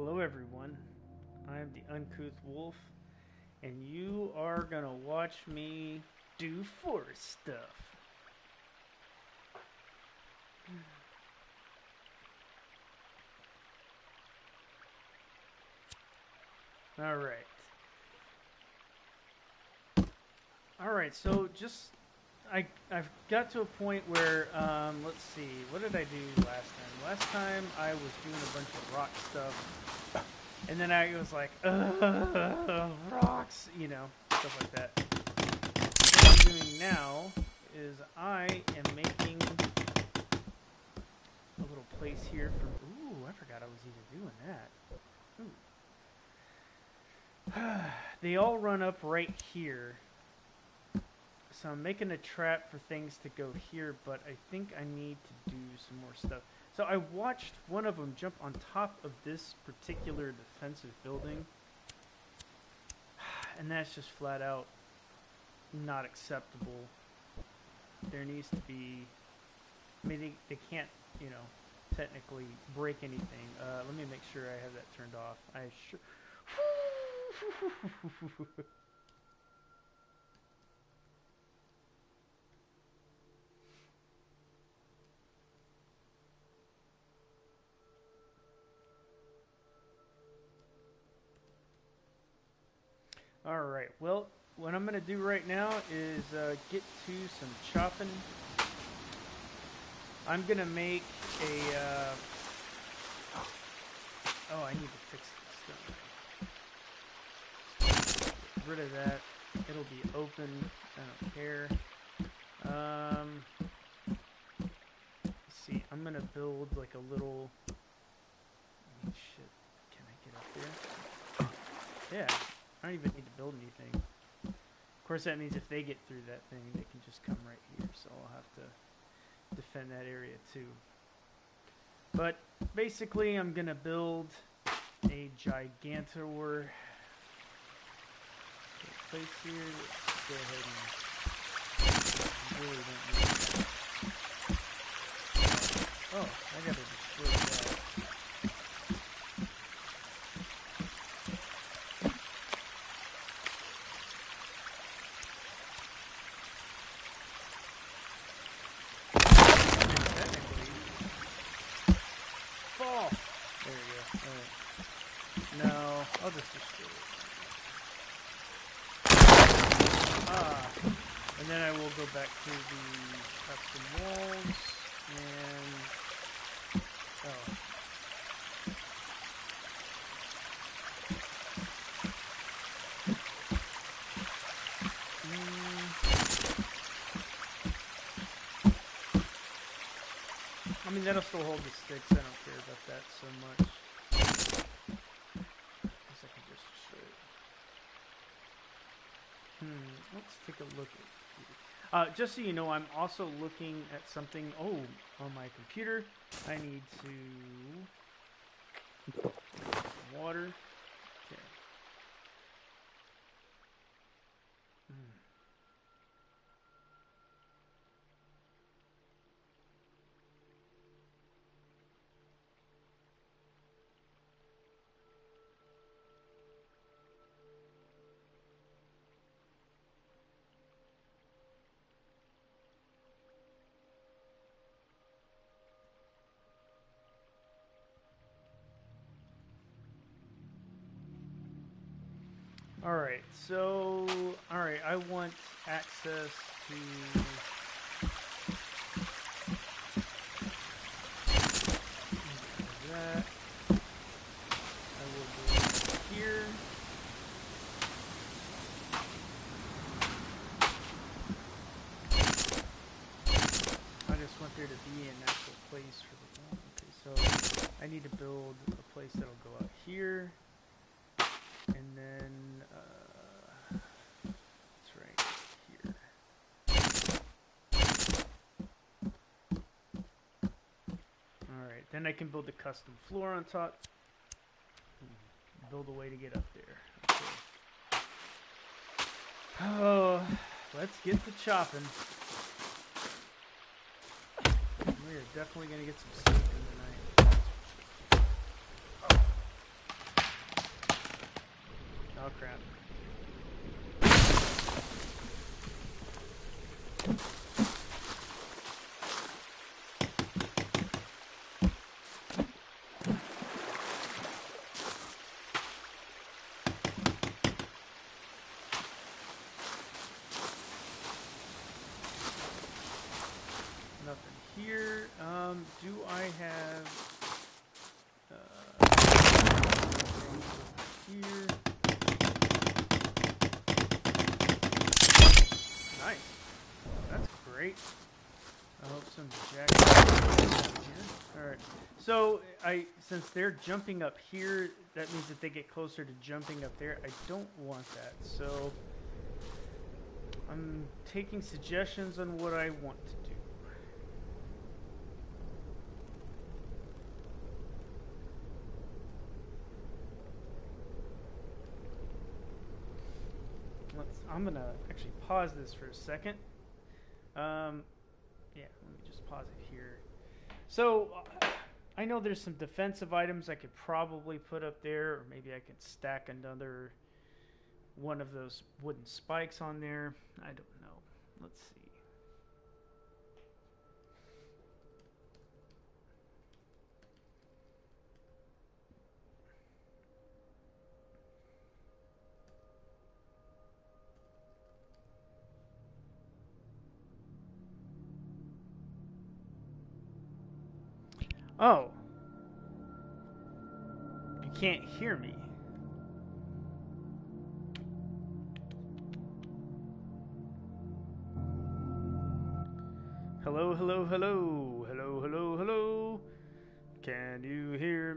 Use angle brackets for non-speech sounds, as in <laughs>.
Hello, everyone. I am the Uncouth Wolf, and you are gonna watch me do forest stuff. <sighs> All right. All right. So just I I've got to a point where um, let's see, what did I do last time? Last time I was doing a bunch of rock stuff, and then I was like, Ugh, rocks, you know, stuff like that. What I'm doing now is I am making a little place here for. Ooh, I forgot I was even doing that. Ooh. <sighs> they all run up right here. So I'm making a trap for things to go here, but I think I need to do some more stuff. So I watched one of them jump on top of this particular defensive building. <sighs> And that's just flat out not acceptable. There needs to be... I mean, they, they can't, you know, technically break anything. Uh, let me make sure I have that turned off. I sure... <laughs> <laughs> All right. Well, what I'm going to do right now is uh, get to some chopping. I'm going to make a... Uh... Oh, I need to fix this. Get rid of that. It'll be open. I don't care. Um, see. I'm going to build like a little... Shit. Can I get up there? Yeah. I don't even need to build anything. Of course, that means if they get through that thing, they can just come right here. So I'll have to defend that area too. But basically, I'm going to build a Gigantor place here. Let's go ahead and really don't need Oh, I got to destroy that. Go back to the custom walls and oh. Mm. I mean, that'll still hold the sticks. I don't care about that so much. I can just. Hmm, let's take a look at uh, just so you know, I'm also looking at something. Oh, on my computer, I need to water. Alright, so, alright, I want access to... That. I will go here. I just want there to be an actual place for the... Okay, so I need to build a place that'll go out here. And then uh, it's right here. Alright, Then I can build a custom floor on top. Build a way to get up there. Okay. Oh, let's get to chopping. We are definitely going to get some sleep in the night. Oh crap. Nothing here. Um, do I have uh, things over here? Nice. That's great. I hope some jack here. Alright. So I since they're jumping up here, that means that they get closer to jumping up there. I don't want that. So I'm taking suggestions on what I want to do. Let's, I'm gonna actually pause this for a second. Um, yeah, let me just pause it here. So I know there's some defensive items I could probably put up there, or maybe I could stack another one of those wooden spikes on there. I don't know. Let's see. Oh. You can't hear me. Hello, hello, hello. Hello, hello, hello. Can you hear